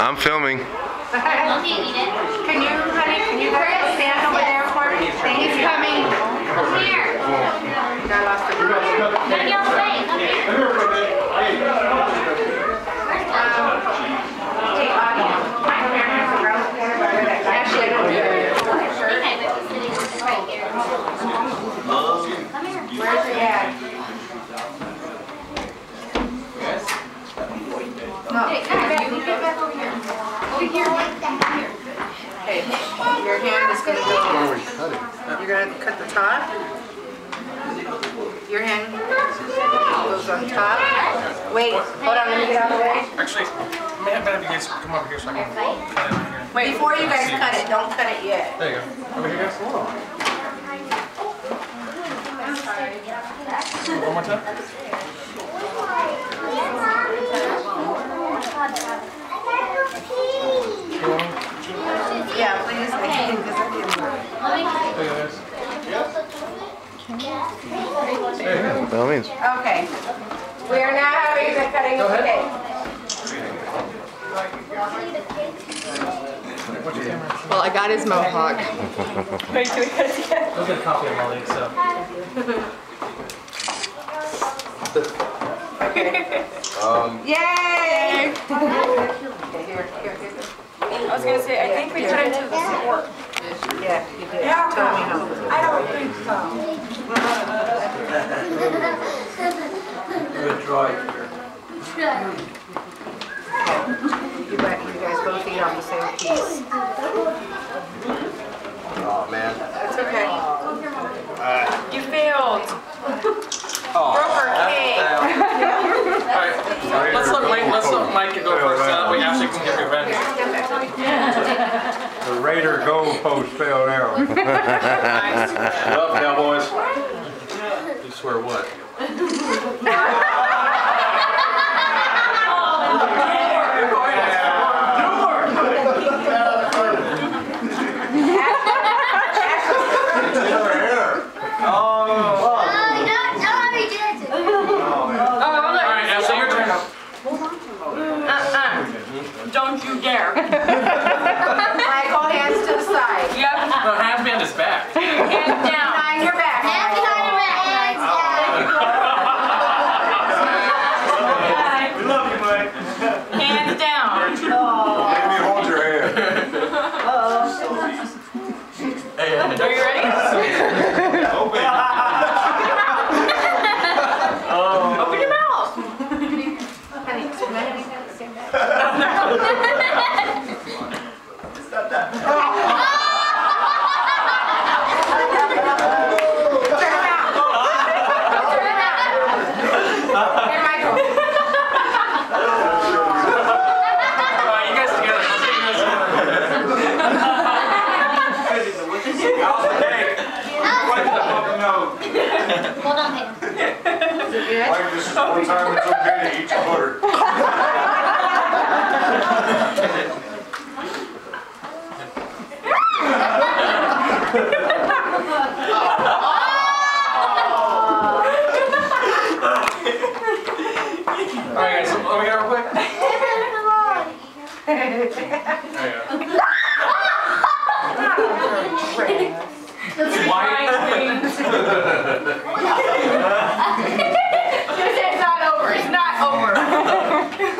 I'm filming. Can you, honey, can you stand over there for me? He's coming. Here. I lost the. Come. Come. Where's he at? No, Hey, come. You get back over here. Over here. Here. okay, your hand is gonna go, you're gonna cut the top. Your hand goes on top. Wait, hold on, let me get out of the way. Actually, may I have you guys come over here so I can cut it on here? Wait, before you guys cut it, don't cut it yet. There you go. Over here, guys. One more time. Yeah, please, I can, because I didn't. There you go, guys. There you go. By all means. Okay. We are now having the cutting of the cake. What's your camera? Well, I got his mohawk. I'll get a copy of Molly, so. Um, Yay! Okay, here, here, here. I was gonna say, I think we turned to the sport. Yeah, you did. Tell me how. I don't think so. You bet you guys both eat on the same piece. Oh, man. That's okay. You failed. Broke our cake. Alright, let's let Mike, let's let Mike go first, so that way Ashley can get revenge. The Raider goalpost fell down. Love up, Cowboys? You swear what? Alright, Ashley, your turn. Uh-uh. Don't you dare. Michael, hands to the side. Yep, No, hands behind his back. hands down. Behind your back. We love you, Mike. Hands down. Let me hold your hand. Are you ready? Open. Open your mouth. Honey, so many at the same time. Turn around. Turn around. Here, Michael. Alright, you guys together. Let's take this. How's the cake? Wipe the fucking nose. Hold on, Peyton. Wipe this is one time it's okay to eat your butter. Let me here real quick. Uh. It's not over. It's not over.